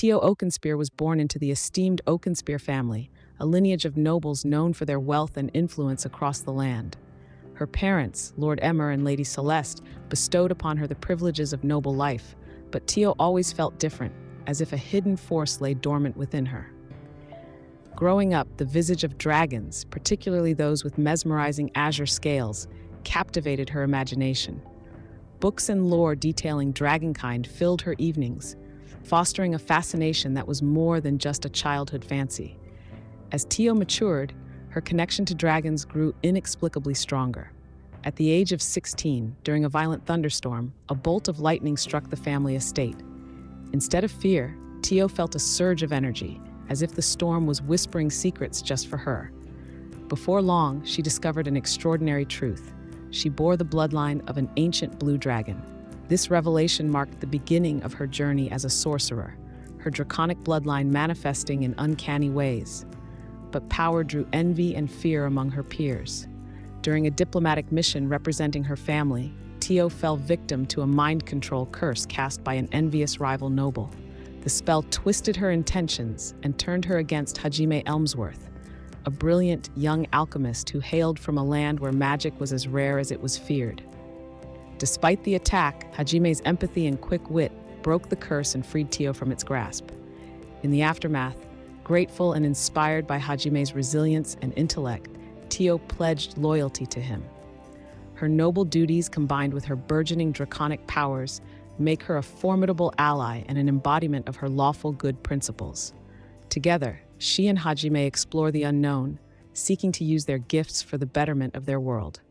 Tio Oakenspear was born into the esteemed Oakenspear family, a lineage of nobles known for their wealth and influence across the land. Her parents, Lord Emmer and Lady Celeste, bestowed upon her the privileges of noble life, but Tio always felt different, as if a hidden force lay dormant within her. Growing up, the visage of dragons, particularly those with mesmerizing azure scales, captivated her imagination. Books and lore detailing dragonkind filled her evenings, fostering a fascination that was more than just a childhood fancy. As Tio matured, her connection to dragons grew inexplicably stronger. At the age of 16, during a violent thunderstorm, a bolt of lightning struck the family estate. Instead of fear, Tio felt a surge of energy, as if the storm was whispering secrets just for her. Before long, she discovered an extraordinary truth. She bore the bloodline of an ancient blue dragon. This revelation marked the beginning of her journey as a sorcerer, her draconic bloodline manifesting in uncanny ways. But power drew envy and fear among her peers. During a diplomatic mission representing her family, Tio fell victim to a mind control curse cast by an envious rival noble. The spell twisted her intentions and turned her against Hajime Elmsworth, a brilliant young alchemist who hailed from a land where magic was as rare as it was feared. Despite the attack, Hajime's empathy and quick wit broke the curse and freed Tio from its grasp. In the aftermath, grateful and inspired by Hajime's resilience and intellect, Tio pledged loyalty to him. Her noble duties combined with her burgeoning draconic powers make her a formidable ally and an embodiment of her lawful good principles. Together, she and Hajime explore the unknown, seeking to use their gifts for the betterment of their world.